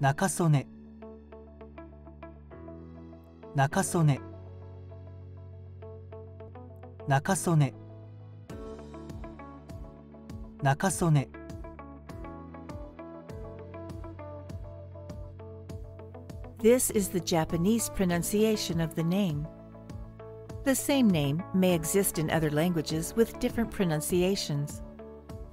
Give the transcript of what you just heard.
中曽根中曽根中曽根中曽根 This is the Japanese pronunciation of the name. The same name may exist in other languages with different pronunciations.